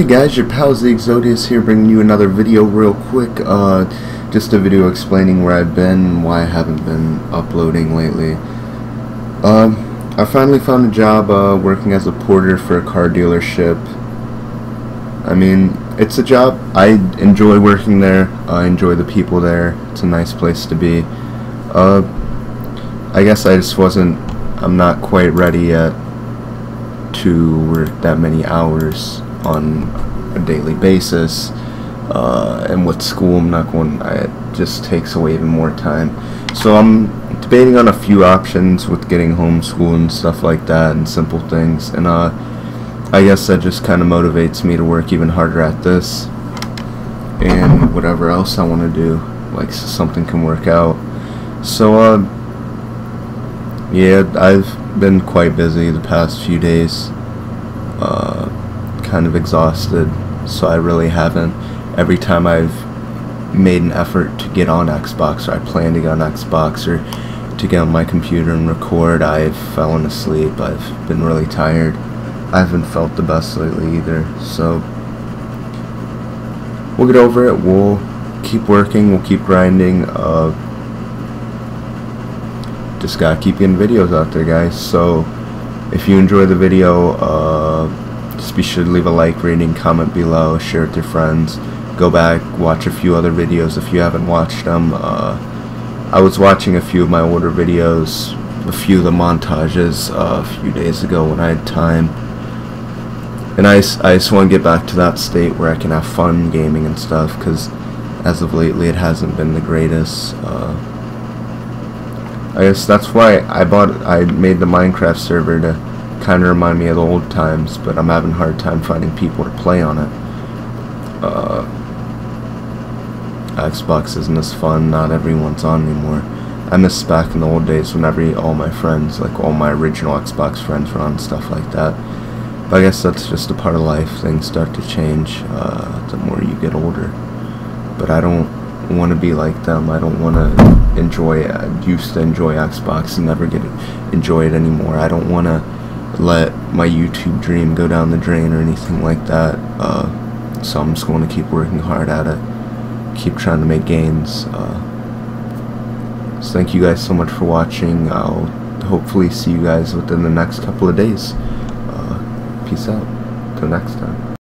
Hey guys, your pal the Exodious here bringing you another video real quick. Uh, just a video explaining where I've been and why I haven't been uploading lately. Um, I finally found a job uh, working as a porter for a car dealership. I mean, it's a job. I enjoy working there. I enjoy the people there. It's a nice place to be. Uh, I guess I just wasn't, I'm not quite ready yet to work that many hours on a daily basis. Uh, and with school, I'm not going. It just takes away even more time. So I'm debating on a few options with getting homeschool and stuff like that, and simple things. And uh, I guess that just kind of motivates me to work even harder at this, and whatever else I want to do, like so something can work out. So uh, yeah, I've been quite busy the past few days. Uh, kind of exhausted, so I really haven't. Every time I've made an effort to get on Xbox, or I plan to get on Xbox, or to get on my computer and record, I've fallen asleep. I've been really tired. I haven't felt the best lately either, so we'll get over it. We'll keep working. We'll keep grinding. Uh, just gotta keep getting videos out there, guys. So if you enjoy the video, uh, just be sure to leave a like, rating, comment below, share it with your friends. Go back, watch a few other videos if you haven't watched them. Uh, I was watching a few of my older videos, a few of the montages uh, a few days ago when I had time. And I, I just want to get back to that state where I can have fun gaming and stuff, because as of lately it hasn't been the greatest. Uh, I guess that's why I bought, I made the Minecraft server to kind of remind me of the old times, but I'm having a hard time finding people to play on it. Uh, Xbox isn't as fun, not everyone's on anymore. I miss back in the old days when every, all my friends, like all my original Xbox friends were on stuff like that. But I guess that's just a part of life, things start to change uh, the more you get older. But I don't want to be like them, I don't want to enjoy, I used to enjoy Xbox and never get enjoy it anymore. I don't want to let my YouTube dream go down the drain or anything like that. Uh, so I'm just going to keep working hard at it, keep trying to make gains. Uh, so thank you guys so much for watching. I'll hopefully see you guys within the next couple of days. Uh, peace out. Till next time.